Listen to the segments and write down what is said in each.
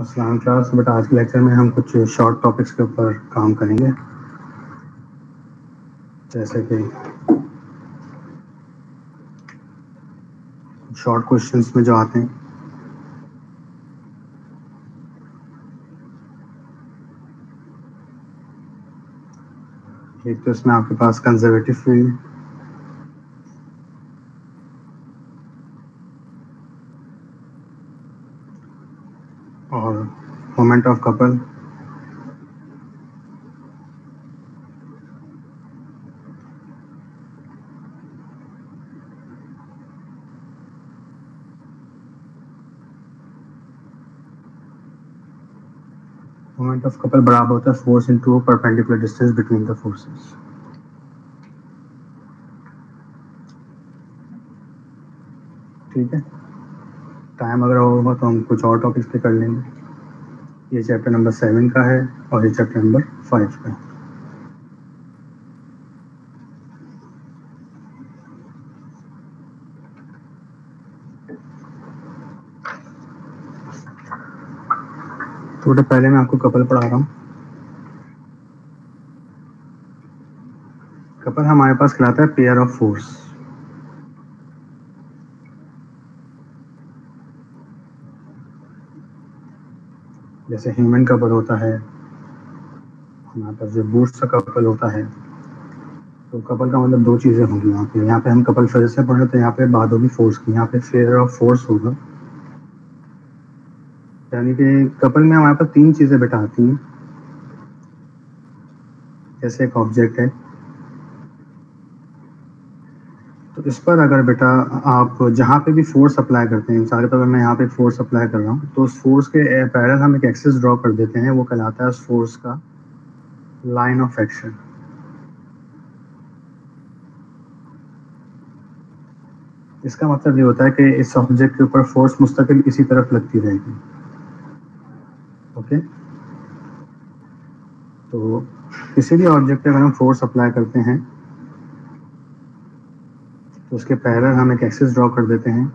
अस्सलाम class but आज के लेक्चर में हम कुछ शॉर्ट टॉपिक्स के ऊपर काम करेंगे। जैसे कि शॉर्ट क्वेश्चंस में जो आते हैं। एक तो इसमें आपके पास कंजर्वेटिव फ़ील्ड और moment of couple moment of couple बराबर होता है force into perpendicular distance between the forces ठीक है? टाइम अगर होगा तो हम कुछ और टॉपिक्स पे कर लेंगे। ये चैप्टर नंबर सेवन का है और ये चैप्टर नंबर फाइव का है। तो बेटा, पहले मैं आपको कपल पढ़ा रहा हूँ। कपल हमारे पास कहलाता है पेयर ऑफ़ फोर्स जैसे ह्यूमन कपल होता है, हमारे पास जो बूट्स का कपल होता है तो कपल का मतलब दो चीज़ें होंगी यहाँ पे। यहाँ पे हम कपल फिर से पढ़े तो यहाँ पे बाद होगी फोर्स की, यहाँ पे फेयर ऑफ़ फोर्स होगा। यानी कि कपल में हमारे पास तीन चीज़ें बेटा आती हैं। जैसे एक ऑब्जेक्ट है तो इस पर अगर बेटा आप जहाँ पे भी फोर्स अप्लाई करते हैं मिसाल के तौर पर मैं यहाँ पे फोर्स अप्लाई कर रहा हूँ तो उस फोर्स के पैरल हम एक एक्सेस ड्रॉ कर देते हैं, वो कहलाता है उस फोर्स का लाइन ऑफ़ एक्शन इसका मतलब ये होता है कि इस ऑब्जेक्ट के ऊपर फोर्स मुस्तकिल इसी तरफ़ लगती रहेगी। ओके? तो किसी भी ऑब्जेक्ट पे अगर हम फोर्स अप्लाई करते हैं तो उसके पैरल हम एक एक्सेस ड्रॉ कर देते हैं।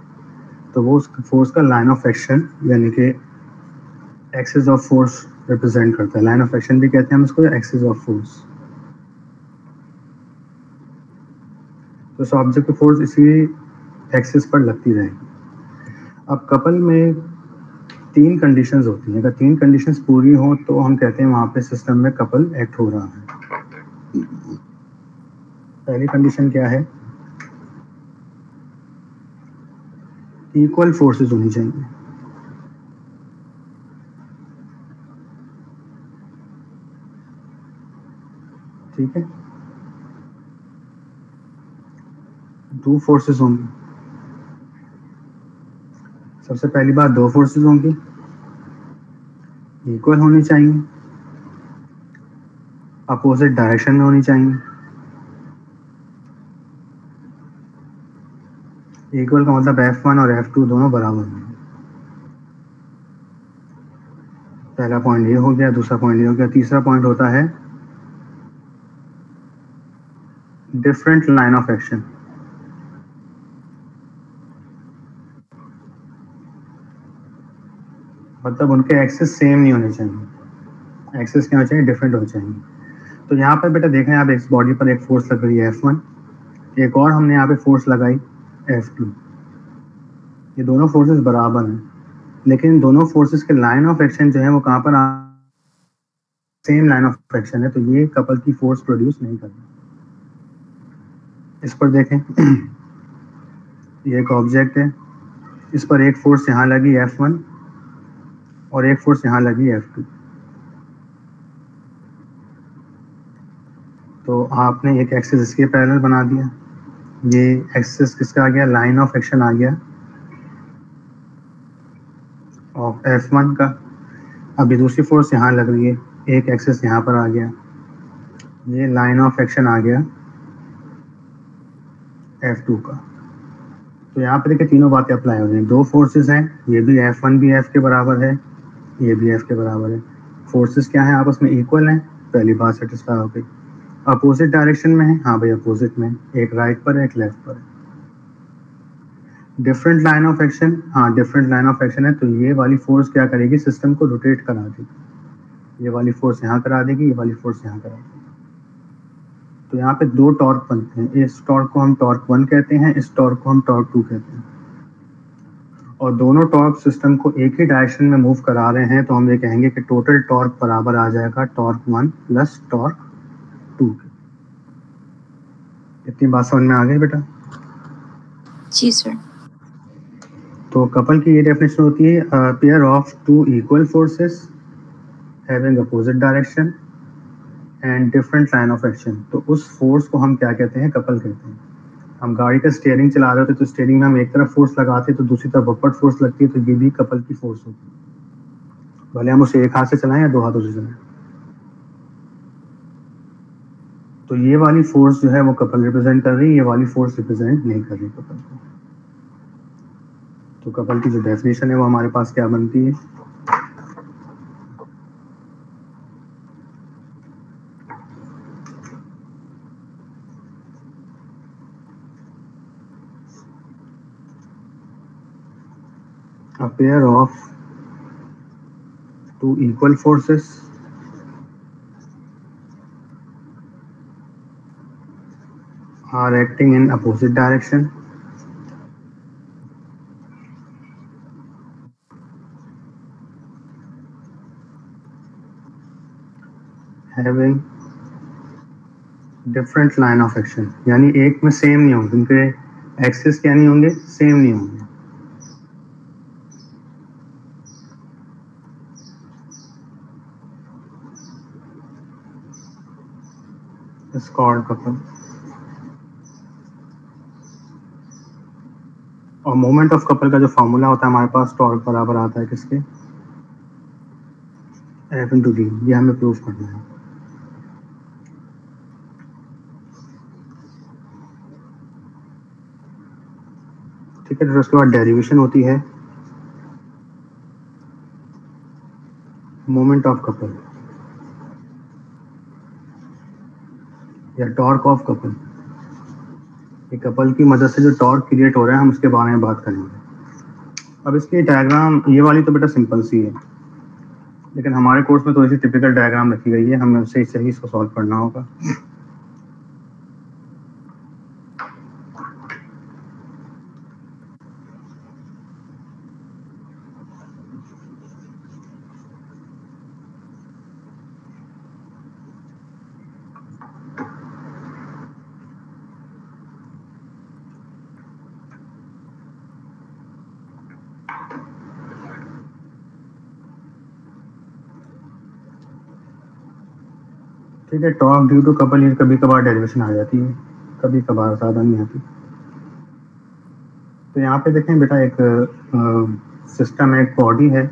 तो वो उस फोर्स का लाइन ऑफ़ एक्शन यानी कि एक्सेस ऑफ़ फोर्स रिप्रेजेंट करता है। लाइन ऑफ़ एक्शन भी कहते हैं हम इसको एक्सेस ऑफ़ फोर्स तो ऑब्जेक्ट की फोर्स इसी एक्सेस पर लगती रहेगी। अब कपल में तीन कंडीशंस होती हैं। अगर तीन कंडीशंस पूरी हो तो हम कहते हैं वहाँ पे सिस्टम में कपल एक्ट हो रहा है। पहली कंडीशन क्या है? इक्वल फोर्सेस होनी चाहिए। ठीक है? दो फोर्सेस होंगी। सबसे पहली बात, दो फोर्सेस होंगी। इक्वल होनी चाहिए। अपोजिट डायरेक्शन में होनी चाहिए। इक्वल का मतलब एफ़ वन और एफ़ टू दोनों बराबर हैं। पहला पॉइंट ये हो गया, दूसरा पॉइंट ये हो गया, तीसरा पॉइंट होता है डिफरेंट लाइन ऑफ़ एक्शन मतलब उनके एक्सेस सेम नहीं होने चाहिए। एक्सेस क्या होने चाहिए? डिफरेंट होने चाहिए। तो यहाँ पर बेटा देखें, आप इस बॉडी पर एक फोर्स लग रही है एफ़ वन एक और हमने यहाँ पे फोर्स लगाई। एफ़ टू ये दोनों फोर्सेस बराबर हैं, लेकिन दोनों फोर्सेस के लाइन ऑफ़ एक्शन जो है वो कहाँ पर सेम लाइन ऑफ़ एक्शन है तो ये कपल की फोर्स प्रोड्यूस नहीं कर रहा। इस पर देखें। ये एक ऑब्जेक्ट है। इस पर एक फोर्स यहाँ लगी एफ़ वन और एक फोर्स यहाँ लगी एफ़ टू तो आपने एक एक्सेस इसके पैरेलल बना दिया। ये एक्सेस किसका आ गया? लाइन ऑफ़ एक्शन आ गया। ऑफ़ एफ़ वन का। अभी दूसरी फोर्स यहाँ लग रही है। एक एक्सेस यहाँ पर आ गया। ये लाइन ऑफ़ एक्शन आ गया। एफ़ टू का। तो यहाँ पर देखिए तीनों बातें अप्लाई हो रही हैं। दो फोर्सेस हैं। ये भी एफ़ वन भी एफ़ के बराबर है। ये भी एफ़ के बराबर है। फोर्सेस क्या है? आपस में इक्वल हैं। पहली बात सेटिस्फाई हो गई। अपोजिट डायरेक्शन में है? हाँ भाई अपोजिट में एक राइट right पर है, एक लेफ़्ट पर डिफरेंट लाइन ऑफ़ एक्शन हाँ डिफरेंट लाइन ऑफ़ एक्शन है तो ये वाली फोर्स क्या करेगी? सिस्टम को रोटेट करा देगी। ये वाली फोर्स यहाँ करा देगी, ये वाली फोर्स यहाँ करा देगी। तो यहाँ पे दो टॉर्क बनते हैं। इस टॉर्क को हम टॉर्क वन कहते हैं, इस टॉर्क को हम टॉर्क टू कहते हैं। और दोनों टॉर्क सिस्टम को एक ही डायरेक्शन में मूव करा रहे हैं तो हम ये कहेंगे कि टोटल टॉर्क बराबर आ जाएगा torque one plus torque two. के इतनी बात समझ में आ गई बेटा? जी सर तो कपल की ये डेफिनेशन होती है pair of two equal forces having opposite direction and different line of action तो उस फोर्स को हम क्या कहते हैं? कपल कहते हैं। हम गाड़ी का स्टेयरिंग चला रहे होते तो स्टेयरिंग में हम एक तरफ़ फोर्स लगाते तो दूसरी तरफ़ अपवर्ड फोर्स लगती है तो ये भी कपल की फोर्स होती है। भले हम उसे एक हाथ से चलाएँ या दो हाथों से चलाएँ। तो ये वाली फोर्स जो है वो कपल रिप्रेजेंट कर रही है, ये वाली फोर्स रिप्रेजेंट नहीं कर रही कपल को। तो कपल की जो डेफिनेशन है वो हमारे पास क्या बनती है? A pair of two equal forces are acting in opposite direction having different line of action यानी एक में सेम नहीं होंगे उनके एक्सिस क्या नहीं होंगे सेम नहीं होंगे is called और मोमेंट ऑफ़ कपल का जो फॉर्मूला होता है, हमारे पास टॉर्क बराबर आता है किसके? एफ़ इंटू डी ये हमें प्रूव करना है। ठीक है फिर उसके बाद डेरिवेशन होती है। मोमेंट ऑफ़ कपल या टॉर्क ऑफ़ कपल ये कपल की मदद से जो टॉर्क क्रिएट हो रहा है, हम उसके बारे में बात करेंगे। अब इसकी डायग्राम ये वाली तो बेटा सिंपल सी है। लेकिन हमारे कोर्स में तो ऐसी टिपिकल डायग्राम रखी गई है हमें उससे सही इसको सॉल्व करना होगा। है टॉर्क ड्यू टू कपल ये कभी कभार डेरिवेशन आ जाती है। कभी कभार ज़्यादा नहीं आती। तो यहाँ पे देखें बेटा एक सिस्टम एक बॉडी है।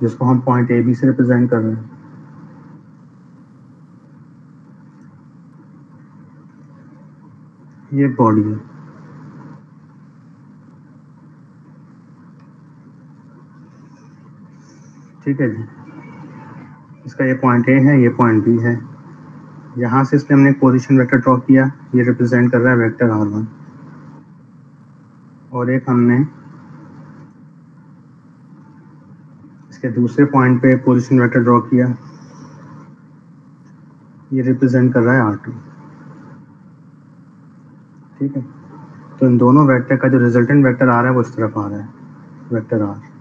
जिसको हम पॉइंट ए बी से रिप्रेजेंट कर रहे हैं। ये बॉडी है। ठीक है जी। इसका ये पॉइंट ए है, ये पॉइंट बी है। यहाँ से इसमें हमने पोजिशन वेक्टर ड्रॉ किया, ये रिप्रेजेंट कर रहा है वेक्टर आर वन और एक हमने इसके दूसरे पॉइंट पे पोजिशन वेक्टर ड्रॉ किया, ये रिप्रेजेंट कर रहा है आर टू ठीक है? तो इन दोनों वेक्टर का जो रिजल्टेंट वेक्टर आ रहा है, वो इस तरफ़ आ रहा है वेक्टर आर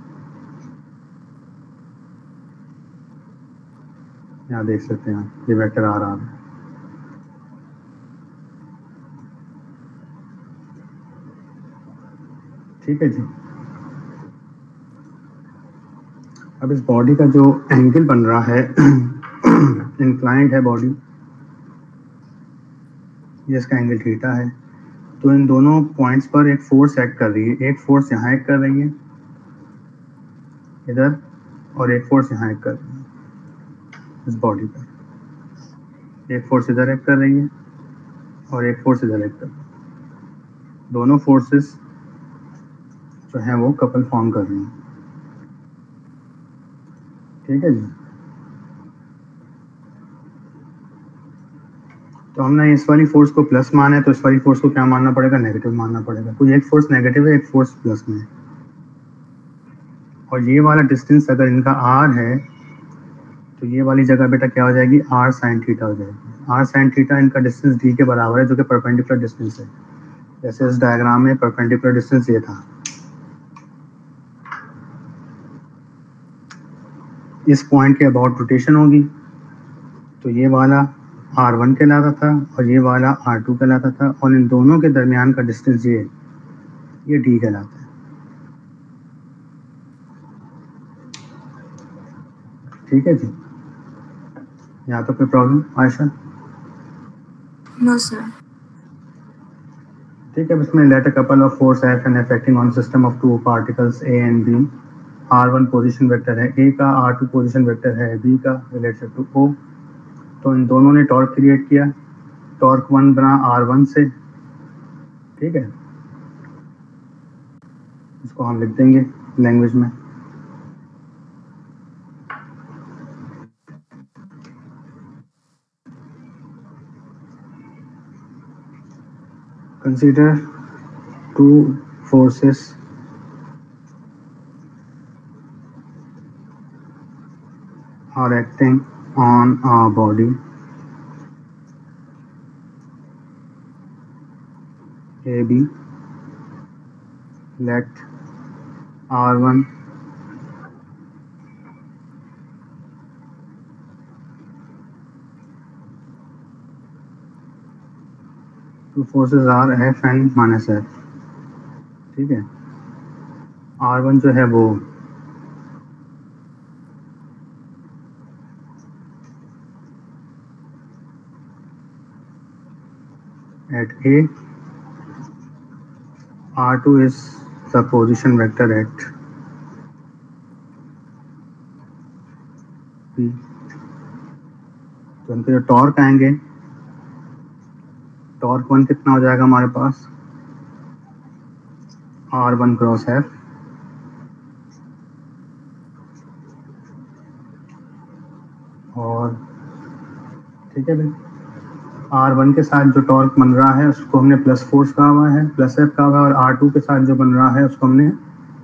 यहाँ देख सकते हैं ये वेक्टर आ रहा है। ठीक है जी। अब इस बॉडी का जो एंगल बन रहा है इंक्लाइंट है बॉडी ये इसका एंगल थीटा है। तो इन दोनों पॉइंट्स पर एक फोर्स एक्ट कर रही है। एक फोर्स यहाँ एक्ट कर रही है, इधर, और एक फोर्स यहाँ एक्ट कर रही है। इस बॉडी पर एक फोर्स इधर एक्ट कर रही है और एक फोर्स इधर एक्ट कर दोनों फोर्सेस जो हैं वो कपल फॉर्म कर रही हैं। ठीक है जी? तो हमने इस वाली फोर्स को प्लस माना है तो इस वाली फोर्स को क्या मानना पड़ेगा? नेगेटिव मानना पड़ेगा। कोई एक फोर्स नेगेटिव है, एक फोर्स प्लस में है। और ये वाला डिस्टेंस अगर इनका आर है तो ये वाली जगह बेटा क्या हो जाएगी? आर साइन थीटा हो जाएगी। आर साइन थीटा इनका डिस्टेंस डी के बराबर है, जो कि परपेंडिकुलर डिस्टेंस है। जैसे इस डायग्राम में परपेंडिकुलर डिस्टेंस ये था। इस पॉइंट के अबाउट रोटेशन होगी। तो ये वाला आर वन कहलाता था और ये वाला आर टू कहलाता था। और इन दोनों के दरमियान का डिस्टेंस ये ये डी कहलाता है। ठीक है जी? यहाँ तो कोई प्रॉब्लम आयशा? No, sir. ठीक है इसमें let a couple of force F and affecting on system of two particles A and B R one position vector है ए का आर टू पोजिशन वेक्टर है बी का रिलेटेड टू ओ तो इन दोनों ने टॉर्क क्रिएट किया। Torque one बना आर वन से। ठीक है? इसको हम लिख देंगे लैंग्वेज में। Consider two forces. Are acting on our body. AB let R1 forces are F and minus F ठीक है? आर वन जो है वो at A R two is the position vector at P तो इनके जो टॉर्क आएँगे। टॉर्क वन कितना हो जाएगा हमारे पास? आर वन क्रॉस एफ़ और ठीक है भाई। आर वन के साथ जो टॉर्क बन रहा है, उसको हमने प्लस फोर्स कहा हुआ है प्लस एफ़ कहा हुआ है, और आर टू के साथ जो बन रहा है, उसको हमने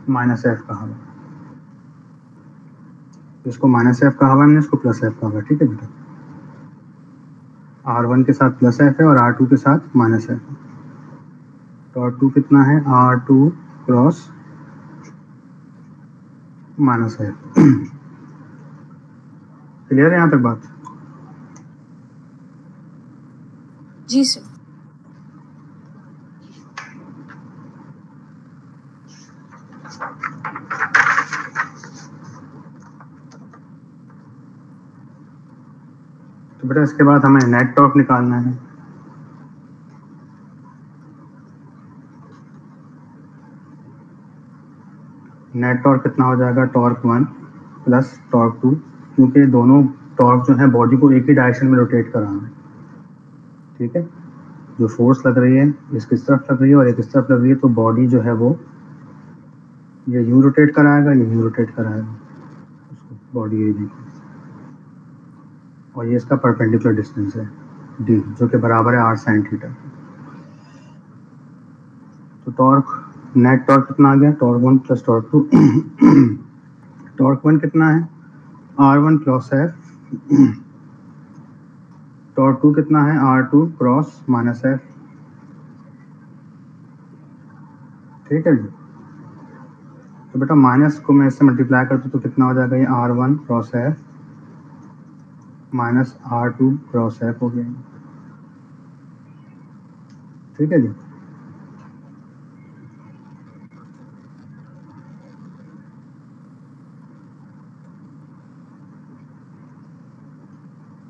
माइनस एफ़ कहा हुआ है। इसको माइनस एफ़ कहा हुआ है हमने, इसको प्लस एफ़ कहा हुआ है। ठीक है बेटा? आर वन के साथ प्लस एफ़ है और आर टू के साथ माइनस एफ़ है। तो आर टू कितना है? R two cross minus F clear है यहाँ तक बात? जी सर बेटा, इसके बाद हमें नेट टॉर्क निकालना है। नेट टॉर्क कितना हो जाएगा? Torque one plus torque two क्योंकि दोनों टॉर्क जो है बॉडी को एक ही डायरेक्शन में रोटेट कराना है। ठीक है? जो फोर्स लग रही है इस किस तरफ़ लग रही है? और एक इस तरफ़ लग रही है तो बॉडी जो है वो, ये यू रोटेट कराएगा, ये यू रोटेट कराएगा। बॉडी ये देखिए और ये इसका परपेंडिकुलर डिस्टेंस है डी जो कि बराबर है आर साइन थीटा तो टॉर्क नेट टॉर्क कितना आ गया? Torque one plus torque two torque one कितना है? R one plus F torque two कितना है? R two cross minus F ठीक है जी? तो बेटा माइनस को मैं इससे मल्टीप्लाई कर दूँ तो कितना हो जाएगा ये R one cross F minus R two cross F हो गया ठीक है जी?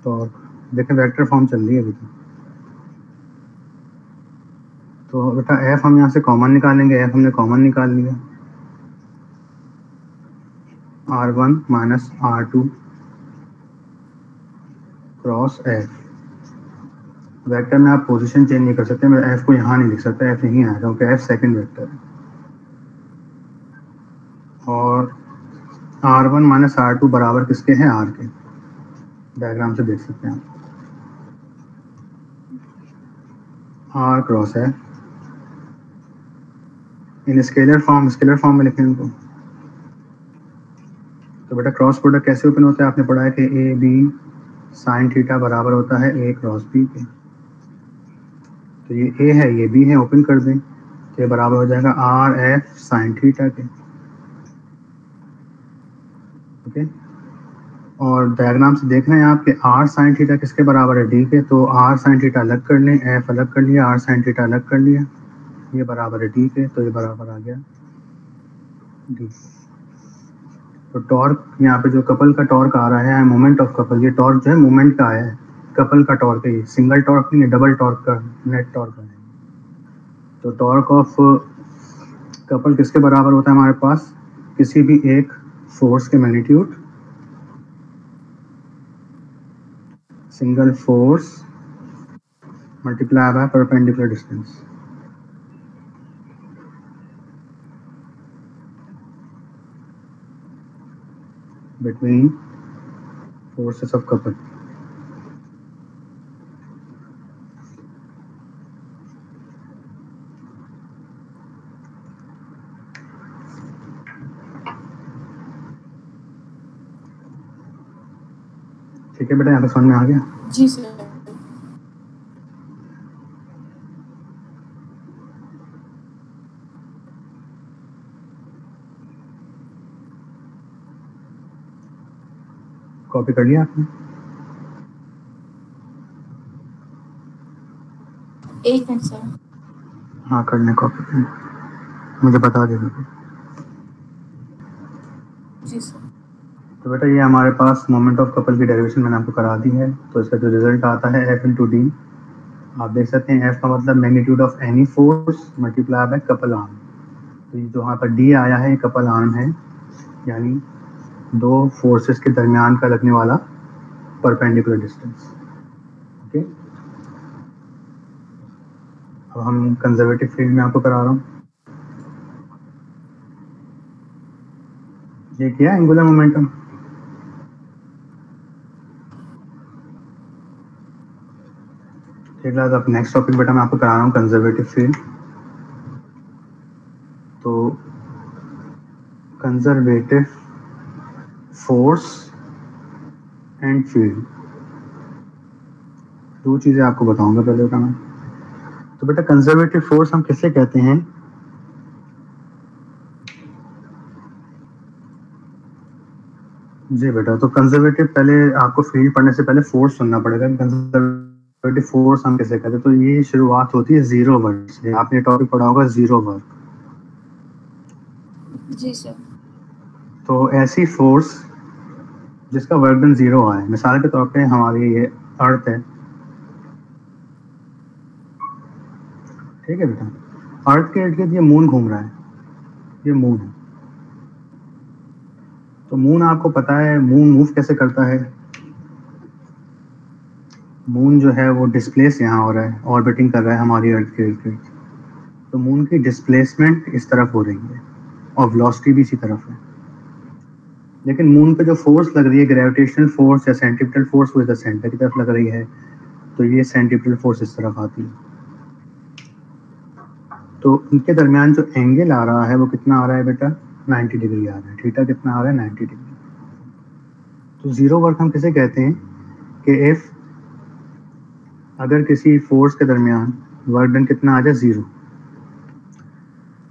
तो देखें वेक्टर फॉर्म चल रही है अभी तो। तो बेटा एफ़ हम यहाँ से कॉमन निकालेंगे एफ़ हमने कॉमन निकाल लिया। R one minus R two cross F vector में आप पोजीशन चेंज नहीं कर सकते, मैं एफ़ को यहाँ नहीं लिख सकता एफ़ यहीं आएगा, क्योंकि एफ़ सेकंड वेक्टर है। और R one minus R two बराबर किसके हैं? आर के। डायग्राम से देख सकते हैं आप। आर क्रॉस है। In scalar form scalar form में लिखें इनको। तो बेटा क्रॉस प्रोडक्ट कैसे ओपन होता है? आपने पढ़ा है कि ए बी साइन थीटा बराबर होता है ए क्रॉस बी के। तो ये ए है, ये बी है ओपन कर दें तो ये बराबर हो जाएगा आर एफ़ साइन थीटा के। ओके और डायग्राम से देख रहे हैं आप कि आर साइन थीटा किसके बराबर है? डी के तो आर साइन थीटा अलग कर लें एफ़ अलग कर लिया आर साइन थीटा अलग कर लिया। ये बराबर है डी के तो ये बराबर आ गया डी तो टॉर्क यहाँ पे जो कपल का टॉर्क आ रहा है मोमेंट ऑफ़ कपल ये टॉर्क जो है मोमेंट का है कपल का टॉर्क है सिंगल टॉर्क नहीं है डबल टॉर्क का नेट टॉर्क है। तो टॉर्क ऑफ़ कपल किसके बराबर होता है हमारे पास? किसी भी एक फोर्स के magnitude single force multiply by perpendicular distance between forces of couple. ठीक है बेटा यहाँ पे समझ में आ गया जी सर कॉपी कर लिया आपने? एक मिनट सर। हाँ कर लें कॉपी। मुझे बता देना जी सर। तो बेटा ये हमारे पास मोमेंट ऑफ़ कपल की डेरिवेशन मैंने आपको करा दी है तो इसका जो रिज़ल्ट आता है एफ़ इंटू डी आप देख सकते हैं एफ़ का मतलब magnitude of any force multiply by couple arm तो ये जो यहाँ पर डी आया है कपल आर्म है यानी दो फोर्सेस के दरमियान का लगने वाला परपेंडिकुलर डिस्टेंस ओके अब हम कंजर्वेटिव फ़ील्ड में आपको करा रहा हूँ। ये क्या एंगुलर मोमेंटम ठीक है, अब नेक्स्ट टॉपिक बेटा मैं आपको करा रहा हूँ कंजर्वेटिव फ़ील्ड तो कंजर्वेटिव फोर्स एंड फ़ील्ड दो चीज़ें आपको बताऊँगा पहले बेटा मैं तो बेटा कंजर्वेटिव फोर्स हम किसे कहते हैं? जी बेटा तो कंजर्वेटिव पहले आपको फ़ील्ड पढ़ने से पहले फोर्स सुनना पड़ेगा कंजर्वेटिव फोर्स हम किसे कहते हैं। तो ये शुरुआत होती है ज़ीरो वर्क से। आपने टॉपिक पढ़ा होगा ज़ीरो वर्क जी सर तो ऐसी फोर्स जिसका वर्क डन ज़ीरो आए मिसाल के तौर पे हमारी ये अर्थ है। ठीक है बेटा? अर्थ के इर्द गिर्द ये मून घूम रहा है। ये मून है। तो मून आपको पता है मून मूव कैसे करता है? मून जो है वो डिस्प्लेस यहाँ हो रहा है। ऑर्बिटिंग कर रहा है हमारी अर्थ के इर्द तो मून की डिस्प्लेसमेंट इस तरफ़ हो रही है। और वेलोसिटी भी इसी तरफ़ है। लेकिन मून पे जो फोर्स लग रही है ग्रेविटेशनल फोर्स या सेंट्रिपिटल फोर्स वो इधर सेंटर की तरफ़ लग रही है। तो ये सेंट्रिपिटल फोर्स इस तरफ़ आती है। तो इनके दरमियान जो एंगल आ रहा है, वो कितना आ रहा है बेटा? 90 डिग्री आ रहा है। थीटा कितना आ रहा है? 90 डिग्री तो ज़ीरो वर्क हम किसे कहते हैं? कि इफ़ अगर किसी फोर्स के दरमियान वर्क डन कितना आ जाए? ज़ीरो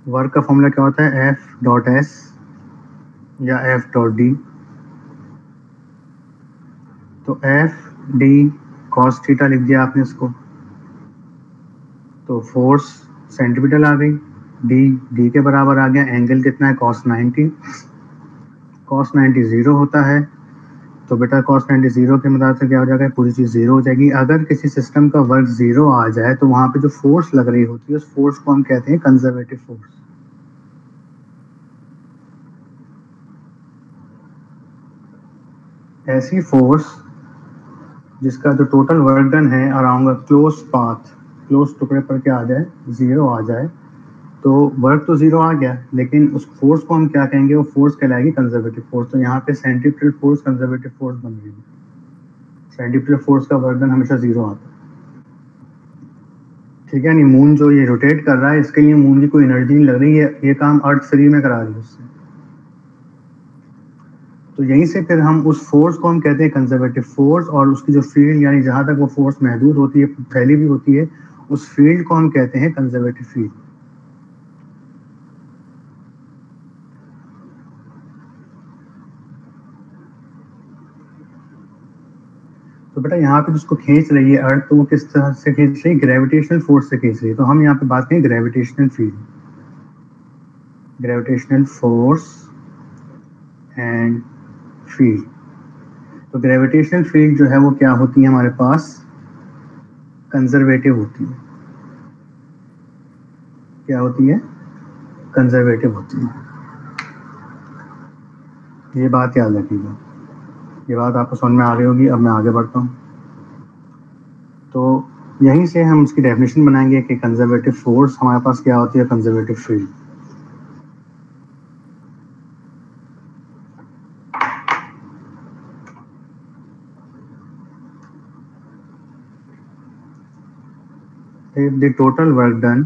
वर्क का फॉर्मूला क्या होता है? एफ़ डॉट एस या एफ़ डॉट डी तो एफ़ डी कॉस थीटा लिख दिया आपने इसको। तो फोर्स सेंटीमीटर आ गई। डी डी के बराबर आ गया। एंगल कितना है? कॉस 90 कॉस 90 ज़ीरो होता है। तो बेटा कॉस 90 ज़ीरो के मदद से क्या हो जाएगा? पूरी चीज़ ज़ीरो हो जाएगी। अगर किसी सिस्टम का वर्क ज़ीरो आ जाए तो वहाँ पे जो फोर्स लग रही होती है, उस फोर्स को हम कहते हैं कंजर्वेटिव फोर्स ऐसी फोर्स जिसका जो टोटल वर्क डन है अराउंड क्लोज पाथ क्लोज टुकड़े पर क्या आ जाए? ज़ीरो आ जाए। तो वर्क तो ज़ीरो आ गया, लेकिन उस फोर्स को हम क्या कहेंगे? वो फोर्स कहलाएगी कंजर्वेटिव फोर्स तो यहाँ पे सेंट्रिपिटल फोर्स कंजर्वेटिव फोर्स बन गई सेंट्रिपिटल फोर्स का वर्क डन हमेशा ज़ीरो आता है। ठीक है नहीं मून जो ये रोटेट कर रहा है, इसके लिए मून की कोई एनर्जी नहीं लग रही। है ये काम अर्थ फ्री में करा रही है उससे। तो यहीं से फिर हम उस फोर्स को हम कहते हैं कंजर्वेटिव फोर्स और उसकी जो फ़ील्ड यानी जहाँ तक वो फोर्स महदूद होती है, फैली भी होती है, उस फ़ील्ड को हम कहते हैं कंजर्वेटिव फ़ील्ड तो बेटा यहाँ पे जिसको खींच रही है अर्थ तो वो किस तरह से खींच रही है? ग्रेविटेशनल फोर्स से खींच रही है। तो हम यहाँ पे बात करें gravitational field gravitational force and field तो ग्रेविटेशनल फ़ील्ड जो है वो क्या होती है हमारे पास? कंजर्वेटिव होती है। क्या होती है? कंजर्वेटिव होती है। ये बात याद रखिएगा। ये बात आपको समझ में आ गई होगी। अब मैं आगे बढ़ता हूँ। तो यहीं से हम उसकी डेफिनेशन बनाएँगे कि कंजर्वेटिव फोर्स हमारे पास क्या होती है? Conservative field if the total work done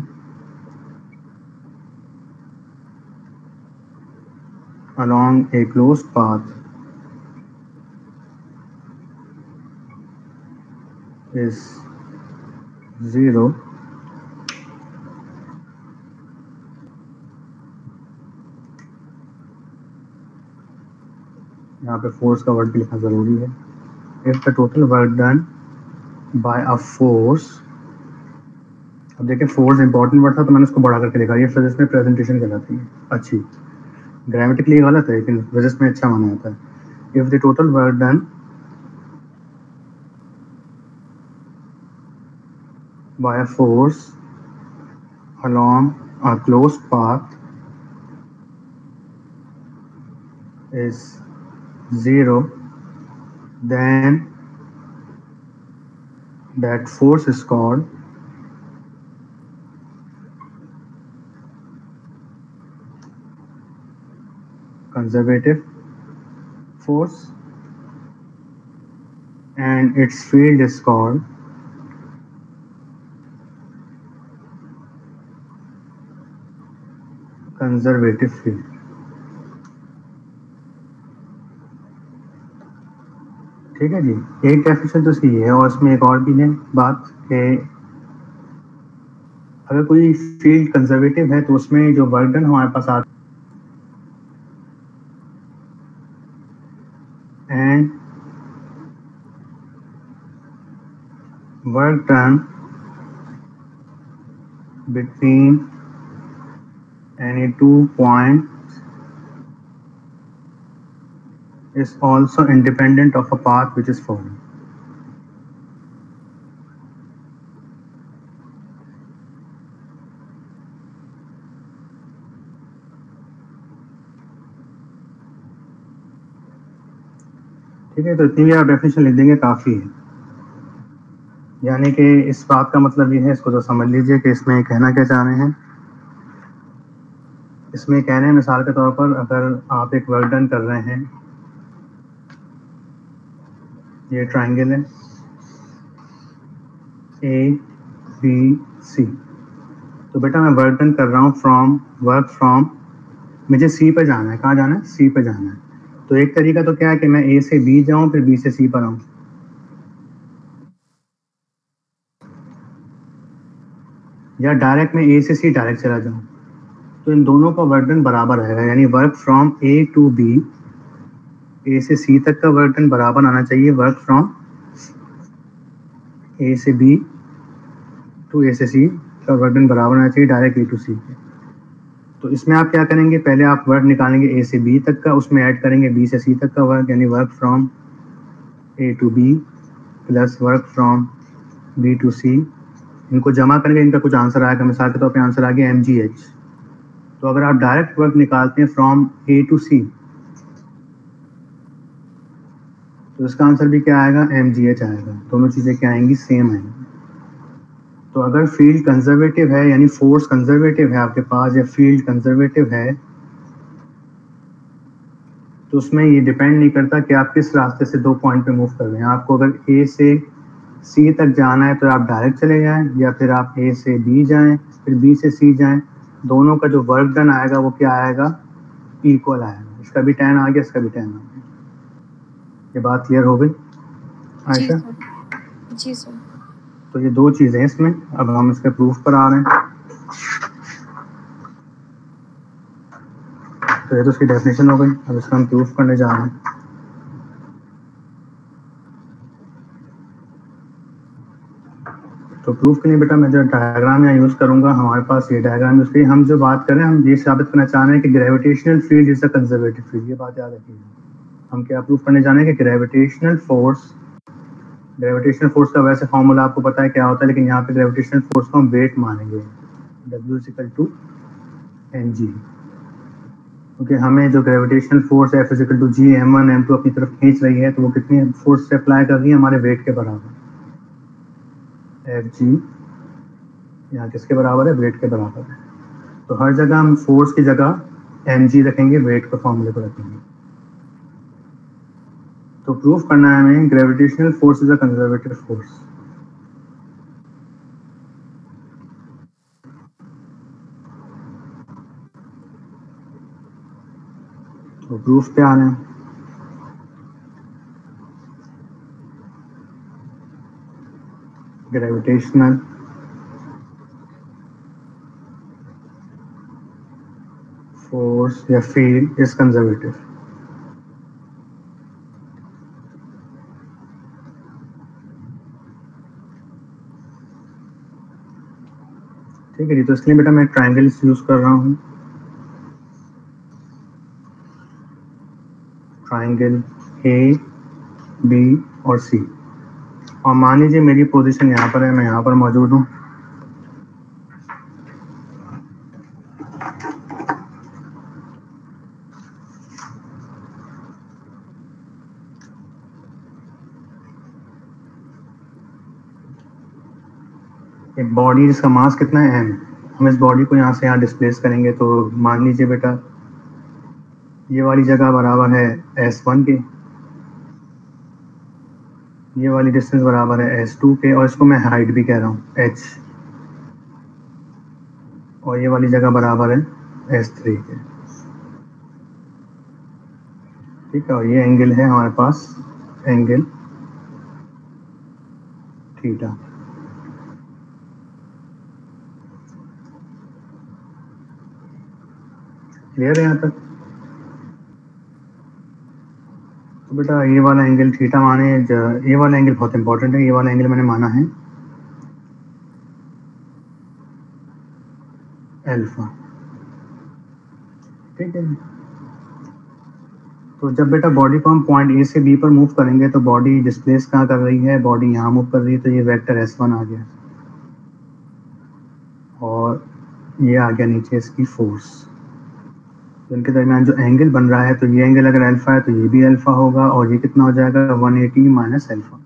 along a closed path is zero यहाँ पे फोर्स का वर्ड भी लिखना ज़रूरी है if the total work done by a force अब देखिए फोर्स इंपॉर्टेंट वर्ड था तो मैंने उसको बढ़ा करके लिखा ये फिजिक्स में प्रेजेंटेशन कहलाती है। अच्छी। ग्रामेटिकली गलत है लेकिन फिजिक्स में अच्छा माना जाता है। If the total work done by a force along a closed path is zero, then that force is called conservative force, and its field is called conservative field ठीक है जी? एक डेफिनेशन तो इसकी है, और इसमें एक और भी है बात कि अगर कोई फ़ील्ड कंजर्वेटिव है तो उसमें जो वर्क डन हमारे पास आता and work done between any two points is also independent of a path which is followed. ठीक है तो इतनी भी आप डेफिनेशन लिख देंगे काफ़ी है यानी कि इस बात का मतलब ये है, इसको तो समझ लीजिए कि इसमें कहना क्या चाह रहे हैं। इसमें कह रहे हैं मिसाल के तौर पर अगर आप एक वर्क डन कर रहे हैं, ये ट्राइंगल है। ए बी सी तो बेटा मैं वर्क डन कर रहा हूँ फ्रॉम वर्क फ्रॉम मुझे सी पर जाना है। कहाँ जाना है? सी पर जाना है। तो एक तरीका तो क्या है कि मैं ए से बी जाऊँ, फिर बी से सी पर आऊँ? या डायरेक्ट मैं ए से सी डायरेक्ट चला जाऊँ। तो इन दोनों का वर्क डन बराबर रहेगा, यानी work from A to B A से सी तक का वर्क डन बराबर आना चाहिए वर्क फ्रॉम ए से बी टू ए से सी का वर्क डन बराबर आना चाहिए डायरेक्ट ए टू सी के तो इसमें आप क्या करेंगे, पहले आप वर्क निकालेंगे ए से बी तक का, उसमें ऐड करेंगे बी से सी तक का वर्क यानी work from A to B plus work from B to C इनको जमा करेंगे इनका कुछ आंसर आएगा। मिसाल के तौर पर आंसर आ गया एच तो अगर आप डायरेक्ट वर्क निकालते हैं फ्रॉम ए टू सी तो इसका आंसर भी क्या आएगा? एच आएगा। दोनों चीज़ें क्या आएँगी? सेम आएँगी। तो अगर फ़ील्ड कंजर्वेटिव है, यानी फोर्स कंजर्वेटिव है आपके पास, या फ़ील्ड कंजर्वेटिव है तो उसमें ये डिपेंड नहीं करता कि आप किस रास्ते से दो पॉइंट पे मूव कर रहे हैं। आपको अगर ए से सी तक जाना है तो आप डायरेक्ट चले जाएँ या फिर आप ए से बी जाएँ फिर बी से सी जाएँ दोनों का जो वर्क डन आएगा वो क्या आएगा? इक्वल आएगा। इसका भी टेन आ गया इसका भी टेन आ गया। ये बात क्लियर हो गई? आयशा? जी सर। तो ये दो चीज़ें हैं इसमें। अब हम इसके प्रूफ पर आ रहे हैं। तो ये तो उसकी डेफिनेशन हो गई। अब इसका हम प्रूफ करने जा रहे हैं। तो प्रूफ के लिए बेटा मैं जो डायग्राम यहाँ यूज़ करूँगा, हमारे पास ये डायग्राम यूज़ करिए। हम जो बात करें हम ये साबित करना चाह रहे हैं कि gravitational field is a conservative field ये बात याद रखिए। हम क्या प्रूफ करने जा रहे हैं कि ग्रेविटेशनल फोर्स ग्रेविटेशनल फोर्स का वैसे फॉर्मूला आपको पता है क्या होता है, लेकिन यहाँ पे ग्रेविटेशनल फोर्स को हम वेट मानेंगे। W is equal to N G क्योंकि हमें जो ग्रेविटेशनल फोर्स है is equal to G M one M two अपनी तरफ़ खींच रही है तो वो कितनी फोर्स से अप्लाई कर रही है, हमारे वेट के बराबर। एफ़ जी यहाँ किसके बराबर है? वेट के बराबर है। तो हर जगह हम फोर्स की जगह एम जी रखेंगे, वेट के फॉर्मूले को रखेंगे। तो प्रूफ करना है हमें gravitational force is a conservative force तो प्रूफ पे आ रहे हैं? ग्रेविटेशनल फोर्स या फ़ील्ड इज़ कंजर्वेटिव ठीक है जी तो इसके लिए बेटा मैं ट्राइंगल यूज़ कर रहा हूँ। ट्राइंगल ए बी और सी और मान लीजिए मेरी पोजीशन यहाँ पर है, मैं यहाँ पर मौजूद हूँ। बॉडी जिसका मास कितना है? एम हम इस बॉडी को यहाँ से यहाँ डिस्प्लेस करेंगे तो मान लीजिए बेटा, ये वाली जगह बराबर है एस वन के। ये वाली डिस्टेंस बराबर है एस टू के, और इसको मैं हाइट भी कह रहा हूँ एच और ये वाली जगह बराबर है एस थ्री के। ठीक है, और ये एंगल है हमारे पास एंगल थीटा क्लियर है यहाँ तक? तो बेटा ये वाला एंगल थीटा माने ये वाला एंगल बहुत इंपॉर्टेंट है, ये वाला एंगल मैंने माना है। अल्फ़ा ठीक है तो जब बेटा बॉडी को हम पॉइंट ए से बी पर मूव करेंगे तो बॉडी डिस्प्लेस कहाँ कर रही है? बॉडी यहाँ मूव कर रही है तो ये वेक्टर एस वन आ गया। और ये आ गया नीचे इसकी फोर्स इनके दरमियान जो एंगल बन रहा है तो ये एंगल अगर अल्फ़ा है तो ये भी अल्फ़ा होगा, और ये कितना हो जाएगा? 180 एटी माइनस अल्फ़ा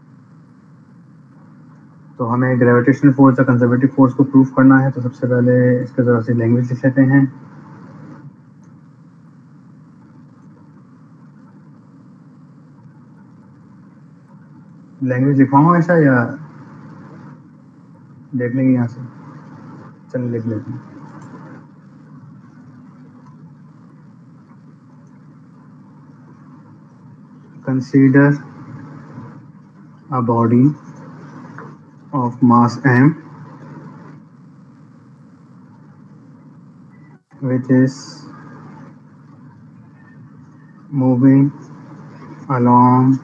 तो हमें ग्रेविटेशनल फोर्स या कंजर्वेटिव फोर्स को प्रूफ करना है तो सबसे पहले इसके जरा से लैंग्वेज लिख लेते हैं। लैंग्वेज लिखवाऊँ ऐसा या देख लेंगे यहाँ से? चलिए लिख लेते हैं। Consider a body of mass m which is moving along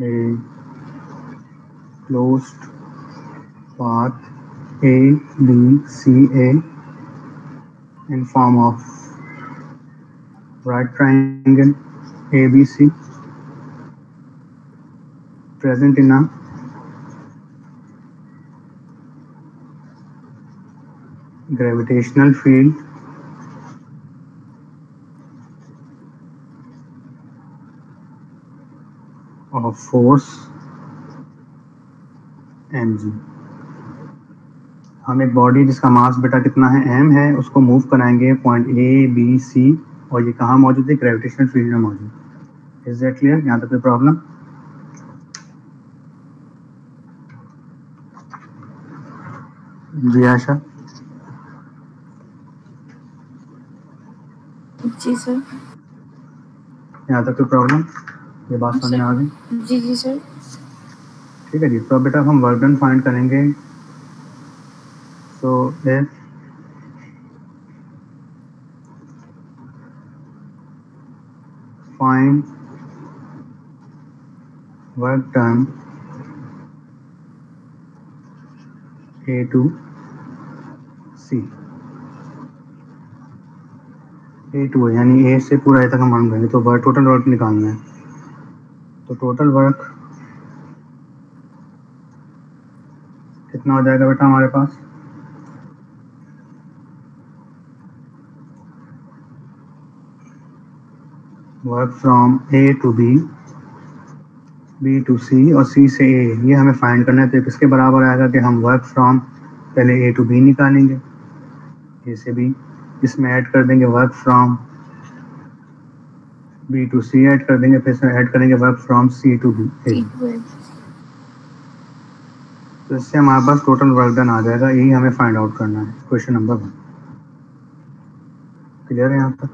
a closed path A, B, C, A in form of right triangle ABC present in a gravitational field of force mg हम एक body जिसका मास बेटा कितना है m है उसको move कराएँगे point A B C और ये कहाँ मौजूद है? ग्रेविटेशनल फ़ील्ड में मौजूद इज़ दैट क्लियर यहाँ तक कोई प्रॉब्लम जी आशा। जी सर यहाँ तक कोई प्रॉब्लम ये बात समझ में आ गई। जी जी सर ठीक है जी तो बेटा हम वर्क डन फाइंड करेंगे। So so, F find work done A to C A to है यानी ए से पूरा ए तक हम मान करेंगे तो वर्क टोटल वर्क निकालना है। तो टोटल वर्क कितना हो जाएगा बेटा हमारे पास? Work from A to B B to C और सी से ए। ये हमें फाइंड करना है तो किसके बराबर आएगा कि हम वर्क फ्रॉम पहले ए टू बी निकालेंगे ए से बी इसमें ऐड कर देंगे work from B to C add कर देंगे फिर इसमें ऐड करेंगे work from C to B A तो इससे हमारे पास टोटल वर्क डन आ जाएगा यही हमें फाइंड आउट करना है क्वेश्चन नंबर वन क्लियर है यहाँ पर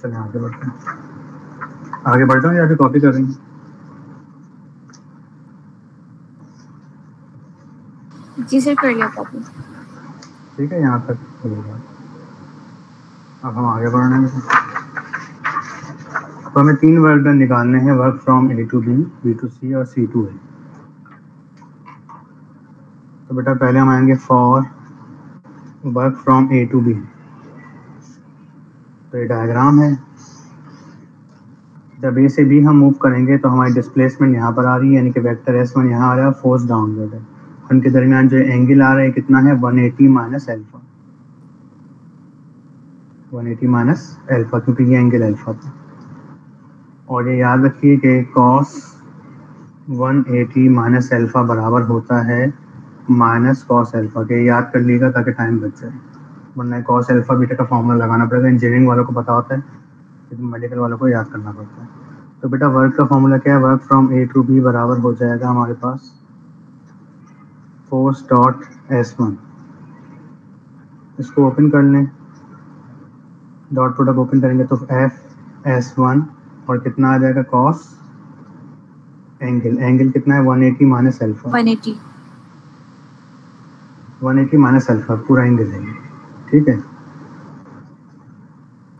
चलिए आगे बढ़ते हैं। आगे बढ़ता हूँ या फिर कॉपी करेंगे। जी सर कर लिया कॉपी ठीक है यहाँ तक चलेगा अब हम आगे बढ़ रहे हैं तो हमें तीन वर्क डन निकालने हैं work from A to B B to C और सी टू ए तो बेटा पहले हम आएँगे for work from A to B तो ये डायग्राम है। जब ए से बी हम मूव करेंगे तो हमारी डिस्प्लेसमेंट यहाँ पर आ रही है, यानी कि वेक्टर एस वन यहाँ आ रहा है फोर्स डाउनवर्ड है। उनके दरमियान जो एंगल आ रहा है, कितना है? 180 eighty minus alpha one eighty minus alpha क्योंकि ये एंगल एल्फा था। और ये याद रखिए कि कॉस 180 एटी माइनस एल्फा बराबर होता है माइनस कॉस एल्फा के। याद कर लीजिएगा ताकि टाइम बच जाए। वरना कॉस एल्फा बीटा का फॉर्मूला लगाना पड़ेगा। इंजीनियरिंग वालों को पता होता है। लेकिन मेडिकल वालों को याद करना पड़ता है। तो बेटा वर्क का फॉर्मूला क्या है? Work from A to B बराबर हो जाएगा हमारे पास फोर्स डॉट एस वन इसको ओपन कर लें। डॉट प्रोडक्ट ओपन करेंगे तो एफ़ एस वन और कितना आ जाएगा? कॉस एंगल एंगल कितना है? 180 eighty minus alpha 180 180 minus alpha पूरा एंगल है ठीक है?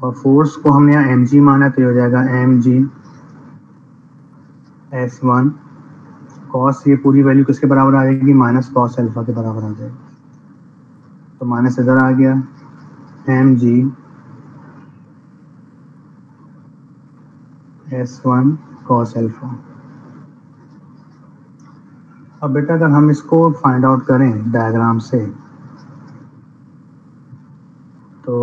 और फोर्स को हमने यहाँ एम जी माना तो हो जाएगा M G S one cos ये पूरी वैल्यू किसके बराबर आ जाएगी? माइनस कॉस अल्फ़ा के बराबर आ जाएगी। तो माइनस इधर आ गया। M G S one cos alpha अब बेटा अगर हम इसको फाइंड आउट करें डायग्राम से तो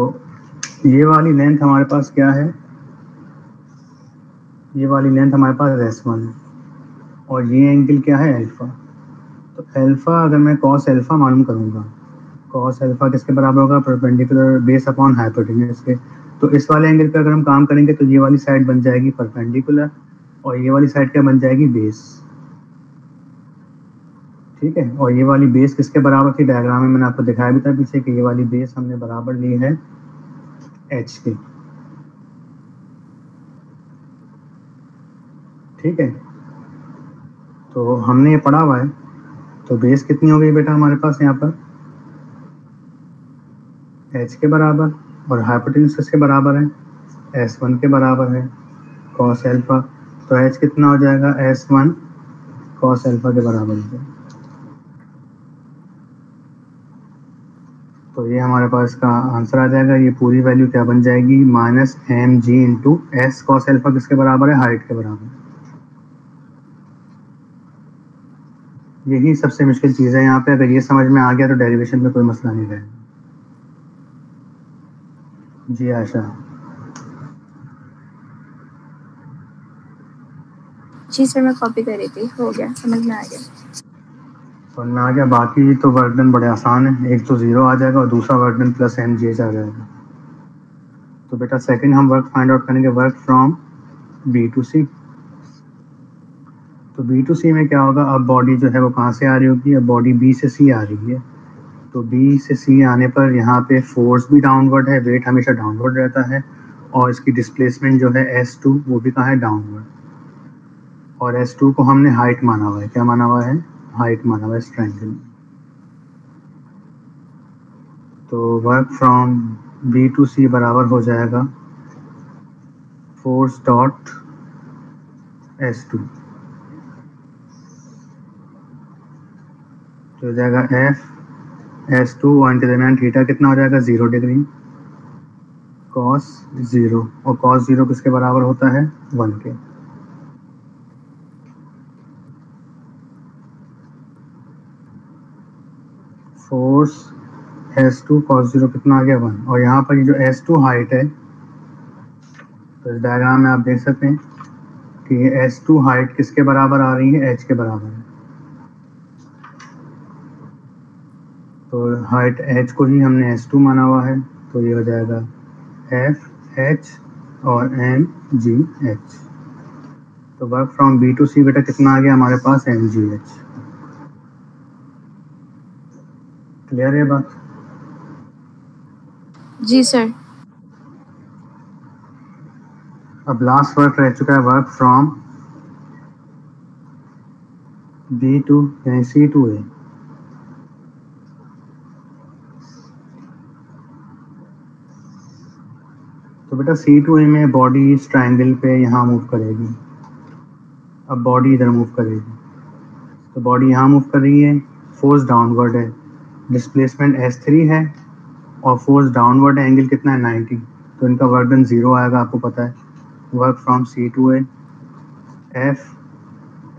ये वाली लेंथ हमारे पास क्या है? ये वाली लेंथ हमारे पास एस वन है। और ये एंगल क्या है? अल्फ़ा तो अल्फ़ा अगर मैं कॉस अल्फ़ा मालूम करूँगा कॉस अल्फ़ा किसके बराबर होगा? परपेंडिकुलर बेस अपॉन हाइपोटेन्यूज के। तो इस वाले एंगल पे अगर हम काम करेंगे तो ये वाली साइड बन जाएगी परपेंडिकुलर और ये वाली साइड क्या बन जाएगी? बेस ठीक है? और ये वाली बेस किसके बराबर थी? डायग्राम में मैंने आपको दिखाया भी था पीछे कि ये वाली बेस हमने बराबर ली है। एच के ठीक है? तो हमने ये पढ़ा हुआ है। तो बेस कितनी हो गई बेटा हमारे पास यहाँ पर? एच के बराबर और हाइपोटेन्यूज के बराबर है। एस वन के बराबर है। कॉस एल्फा तो एच कितना हो जाएगा? एस वन कॉस एल्फा के बराबर हो जाएगा। तो ये हमारे पास का आंसर आ जाएगा। ये पूरी वैल्यू क्या बन जाएगी? Minus M G into S cos alpha किसके बराबर है? हाइट के बराबर। यही सबसे मुश्किल चीज़ है यहाँ पे। अगर ये समझ में आ गया तो डेरिवेशन में कोई मसला नहीं रहेगा। जी आशा। जी सर, मैं कॉपी कर रही थी। हो गया, समझ में आ गया। में आ गया। बाकी तो वर्डन बड़े आसान है। एक तो ज़ीरो आ जाएगा और दूसरा work done plus M G H आ जाएगा। तो बेटा सेकंड हम वर्क फाइंड आउट करेंगे work from B to C तो बी टू सी में क्या होगा? अब बॉडी जो है वो कहाँ से आ रही होगी? अब बॉडी बी से सी आ रही है। तो बी से सी आने पर यहाँ पे फोर्स भी डाउनवर्ड है वेट हमेशा डाउनवर्ड रहता है। और इसकी डिस्प्लेसमेंट जो है एस टू वो भी कहाँ है? डाउनवर्ड और एस टू को हमने हाइट माना हुआ है। क्या माना हुआ है? हाइट है स्ट्रेंगल तो work from B to C बराबर हो जाएगा फोर्स डॉट एस टू हो जाएगा एफ़ एस टू वन के दरमियान थीटा कितना हो जाएगा? ज़ीरो डिग्री कॉस ज़ीरो और कॉस ज़ीरो किसके बराबर होता है? वन के। Force S two cos zero कितना आ गया वन? और यहाँ पर ये जो एस टू हाइट है तो इस डायग्राम में आप देख सकते हैं कि ये एस टू हाइट किसके बराबर आ रही है? एच के बराबर है। तो हाइट एच को ही हमने एस टू माना हुआ है तो ये हो जाएगा एफ़ एच और एम जी एच तो work from B to C बेटा कितना आ गया? हमारे पास एम जी एच क्लियर है बात? जी सर अब लास्ट वर्क रह चुका है वर्क फ्रॉम बी टू यानी सी टू ए तो बेटा सी टू ए में बॉडी इस ट्राइंगल पे यहाँ मूव करेगी। अब बॉडी इधर मूव करेगी। तो बॉडी यहाँ मूव कर रही है फोर्स डाउनवर्ड है। डिस्प्लेसमेंट एस थ्री है और फोर्स डाउनवर्ड एंगल कितना है? नाइन्टी तो इनका वर्क डन ज़ीरो आएगा, आपको पता है। Work from C to F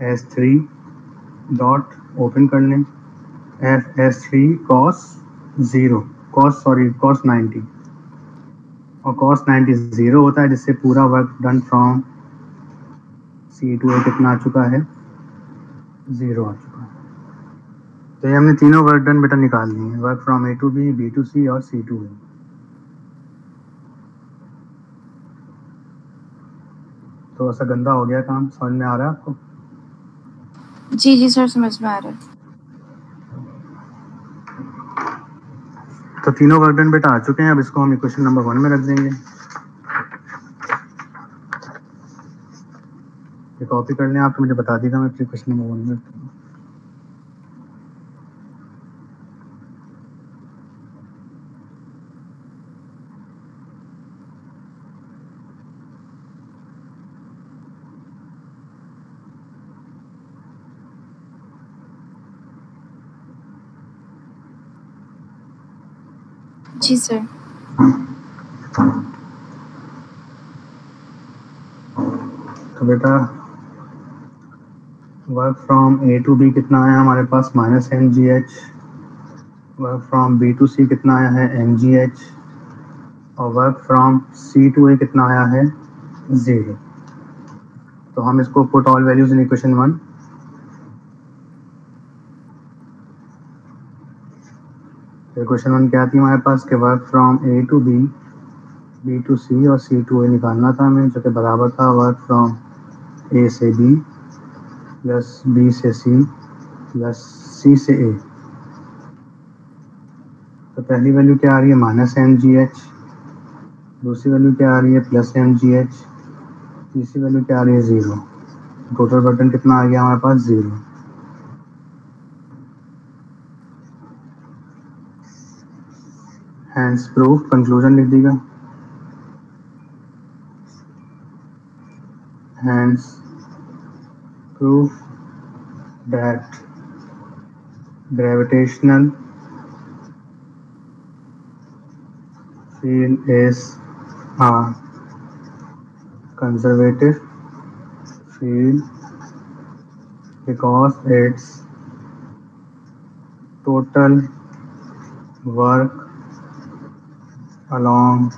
S three dot open कर लें। F S three cos zero cos sorry cos ninety और कॉस नाइन्टी ज़ीरो होता है, जिससे पूरा work done from C to A कितना आ चुका है? ज़ीरो आ चुका तो ये हमने तीनों वर्क डन बेटा निकाल लिए हैं। Work from A to B B to C और सी टू ए तो ऐसा गंदा हो गया काम समझ में आ रहा है आपको? जी जी सर समझ में आ रहा है। तो तीनों वर्क डन बेटा आ चुके हैं अब इसको हम इक्वेशन नंबर वन में रख देंगे। ये कॉपी कर लें आप तो मुझे बता दीजिएगा मैं इक्वेशन नंबर वन में जी सर तो बेटा work from A to B कितना आया हमारे पास? Minus M G H work from B to C कितना आया है? एम जी एच और work from C to A कितना आया है? ज़ीरो तो हम इसको put all values in equation one equation one क्या थी? हमारे पास कि work from A to B B to C और सी टू ए निकालना था हमें, जो कि बराबर था वर्क फ्रॉम ए से बी प्लस बी से सी प्लस सी से ए तो पहली वैल्यू क्या आ रही है? माइनस एम जी एच दूसरी वैल्यू क्या आ रही है? प्लस एम जी एच तीसरी वैल्यू क्या आ रही है? ज़ीरो टोटल बटन कितना आ गया हमारे पास? ज़ीरो हैंड्स प्रूफ कंक्लूजन लिख दीजिएगा। Hence proof that gravitational field is a conservative field because it's total work along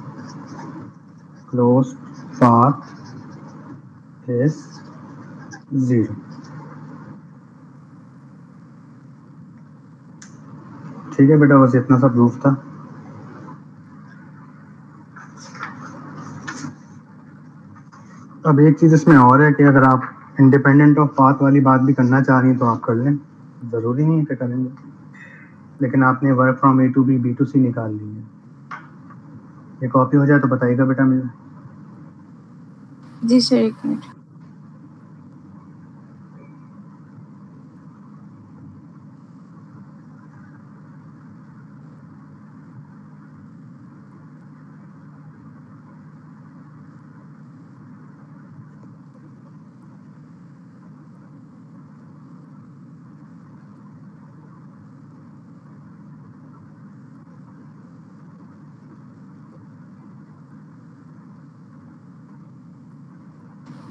closed path is zero. ठीक है बेटा, बस इतना सा प्रूफ था। अब एक चीज़ इसमें और है कि अगर आप इंडिपेंडेंट ऑफ़ पाथ वाली बात भी करना चाह रही हैं तो आप कर लें। ज़रूरी नहीं है कि करेंगे। लेकिन आपने work from A to B B to C निकाल ली है। ये कॉपी हो जाए तो बताइएगा बेटा मुझे। जी सर एक मिनट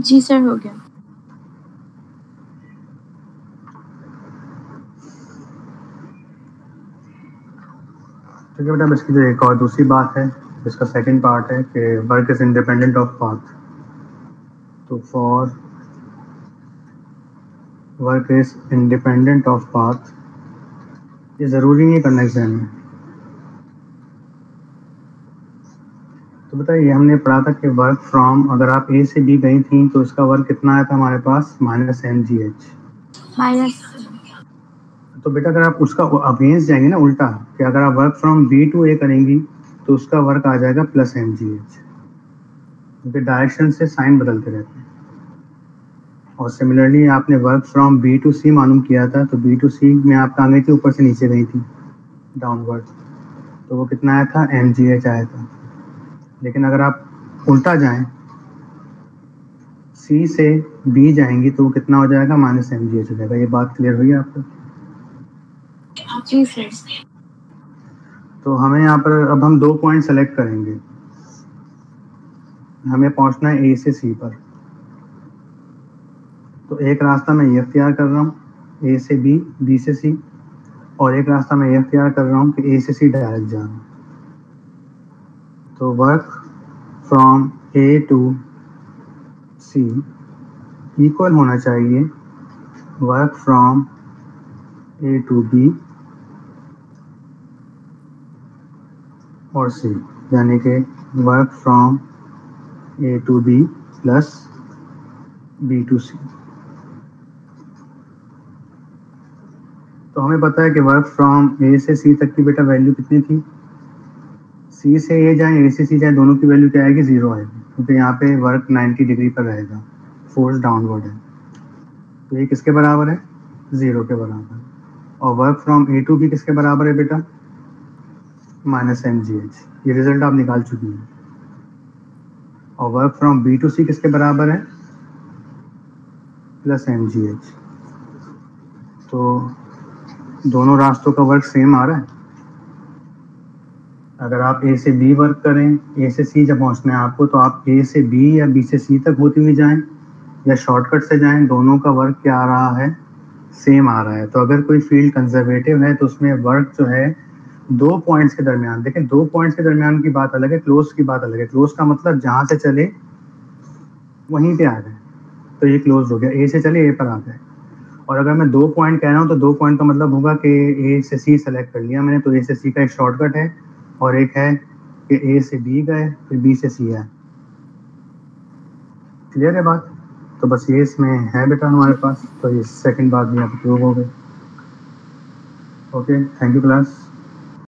जी सर, हो गया। ठीक है बेटा इसकी जो एक और दूसरी बात है, इसका सेकंड पार्ट है कि work is independent of path तो for work is independent of path ये ज़रूरी नहीं करना एग्ज़ाम में। तो बताइए हमने पढ़ा था कि वर्क फ्रॉम अगर आप ए से बी गई थी तो उसका वर्क कितना आया था हमारे पास? Minus M G H minus तो बेटा अगर आप उसका अगेंस्ट जाएँगे ना उल्टा कि अगर आप work from B to A करेंगी तो उसका वर्क आ जाएगा प्लस एम जी एच क्योंकि डायरेक्शन से साइन बदलते रहते हैं। और सिमिलरली आपने work from B to C मालूम किया था तो बी टू सी में आप कहाँ गई थी ऊपर से नीचे गई थी डाउनवर्ड तो वो कितना आया था? एम जी एच आया था। लेकिन अगर आप उल्टा जाएँ सी से बी जाएँगी तो वो कितना हो जाएगा? माइनस एम जी एच हो जाएगा। ये बात क्लियर हुई आपको? जी सर तो हमें यहाँ पर अब हम दो पॉइंट सेलेक्ट करेंगे। हमें पहुँचना है ए से सी पर। तो एक रास्ता मैं ये अख्तियार कर रहा हूँ ए से बी बी से सी और एक रास्ता मैं ये अख्तियार कर रहा हूँ कि ए से सी डायरेक्ट जा रहा हूँ तो work from A to C equal होना चाहिए। Work from A to B और सी यानी कि work from A to B plus B to C तो हमें पता है कि वर्क फ्रॉम ए से सी तक की बेटा वैल्यू कितनी थी? सी से ए जाए ए से सी जाए, दोनों की वैल्यू क्या आएगी? ज़ीरो आएगी। क्योंकि यहाँ पे वर्क 90 डिग्री पर रहेगा। फोर्स डाउनवर्ड है। तो ये किसके बराबर है? ज़ीरो के बराबर। और work from A to B किसके बराबर है बेटा? माइनस एम जी एच ये रिज़ल्ट आप निकाल चुकी हैं। और work from B to C किसके बराबर है? प्लस एम जी एच तो दोनों रास्तों का वर्क सेम आ रहा है? अगर आप ए से बी वर्क करें ए से सी जब पहुँचना है आपको तो आप ए से बी या बी से सी तक होती हुई जाएँ या शॉर्टकट से जाएँ, दोनों का वर्क क्या आ रहा है? सेम आ रहा है। तो अगर कोई फ़ील्ड कंजर्वेटिव है तो उसमें वर्क जो है, दो पॉइंट्स के दरमियान, देखें दो पॉइंट्स के दरमियान की बात अलग है क्लोज की बात अलग है। क्लोज का मतलब जहाँ से चले, वहीं पे आ गए। तो ये क्लोज हो गया। ए से चले ए पर आ गए। और अगर मैं दो पॉइंट कह रहा हूँ तो दो पॉइंट का मतलब होगा कि ए से सी सेलेक्ट कर लिया मैंने तो ए से सी का एक शॉर्टकट है। और एक है कि ए से बी गए, फिर बी से सी आए क्लियर है बात? तो बस ये इसमें है बेटा हमारे पास तो ये सेकंड बात भी आप प्रूव हो गई। Okay thank you class